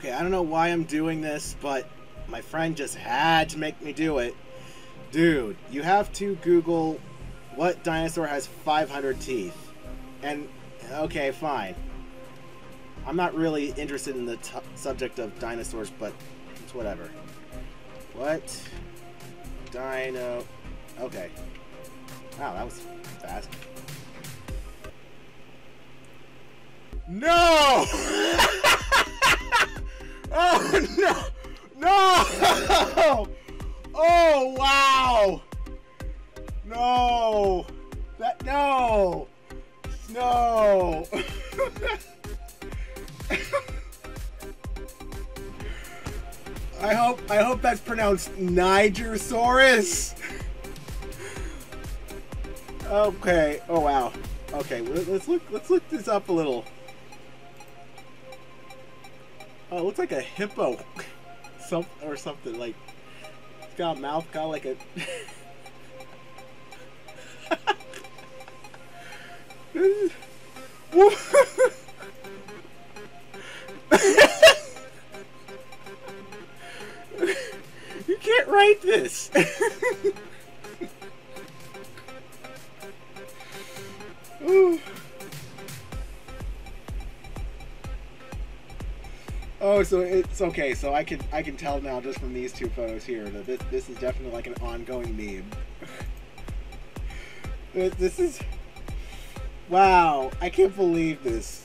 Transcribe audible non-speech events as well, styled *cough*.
Okay, I don't know why I'm doing this, but my friend just had to make me do it. Dude, you have to Google what dinosaur has 500 teeth. And, okay, fine. I'm not really interested in the subject of dinosaurs, but it's whatever. What? Dino. Okay. Wow, that was fast. No! *laughs* No! That, no! *laughs* No! *laughs* I hope I hope that's pronounced Nigersaurus. okay. Oh wow. Okay. Let's look. Let's look this up a little. Oh, it looks like a hippo, *laughs* some or something like. It's got a mouth, got like a. you can't write this. oh, so it's okay. So I can I can tell now just from these two photos here that this this is definitely like an ongoing meme. this is wow. I can't believe this.